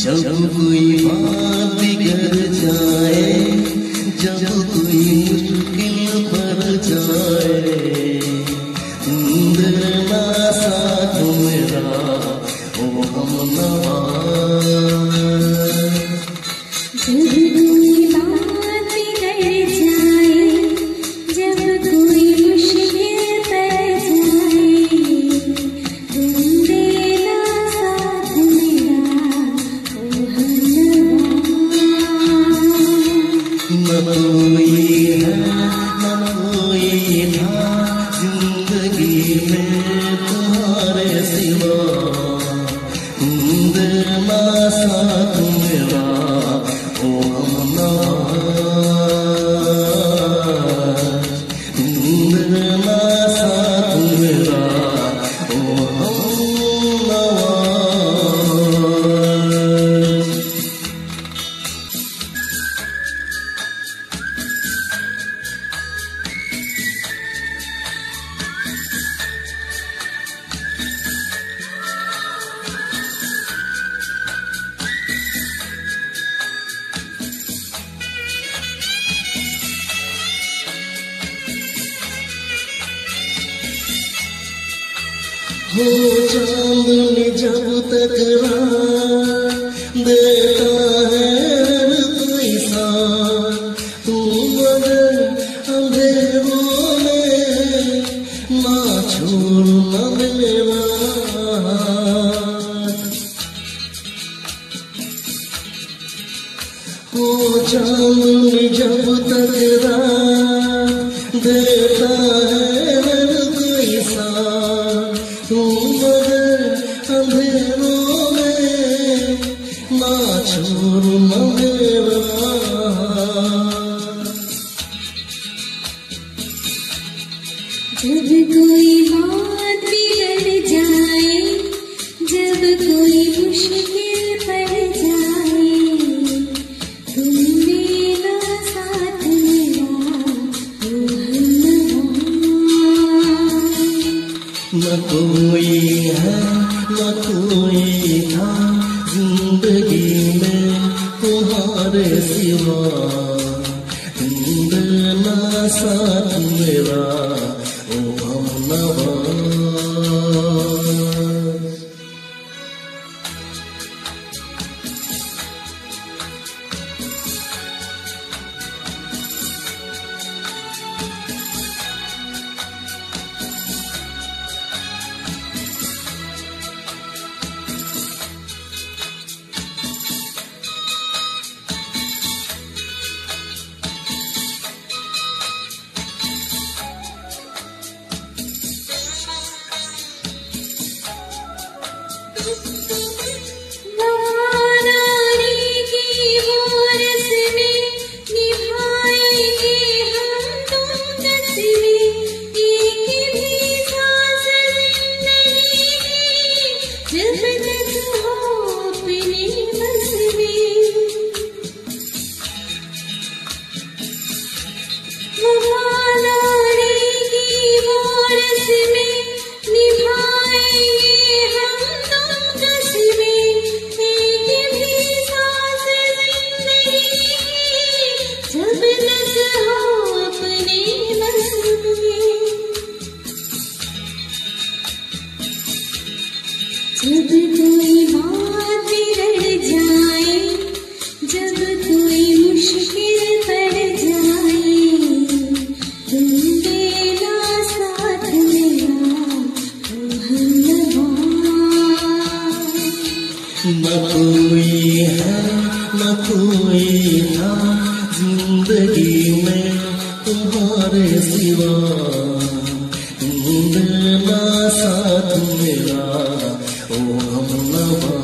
जब कोई बात बिगड़ जाए जब कोई हो चांदन जब तक देता है तू अगर अंधेरों में ना छोड़ न को चांदन जब तक रा कोई है तो न कोई था ज़िंदगी में तुम्हारे सिवा। नींद ना साथ मेरा हुए ना ज़िंदगी में तुम्हारे सिवा नींद ना साथ मेरा ओ हम नवा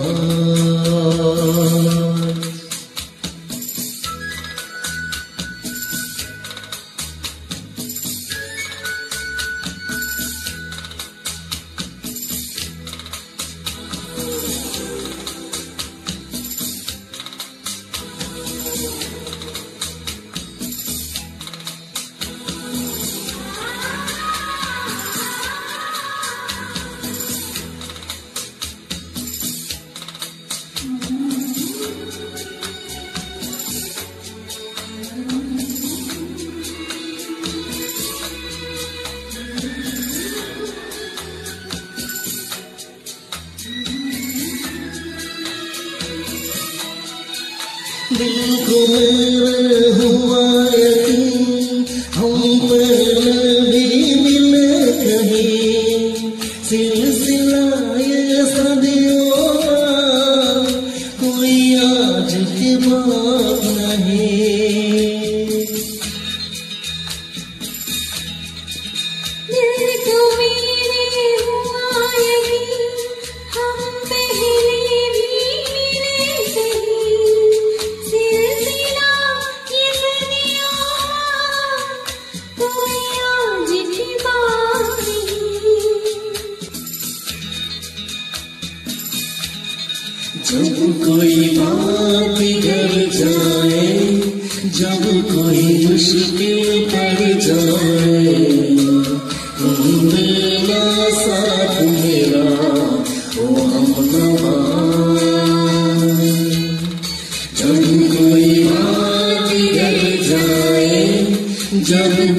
दिल को मेरे हुआ यकीन हम पहले जब कोई बात बिगड़ जाए जब कोई मुश्किल पड़ जाए ओ जब जाए जब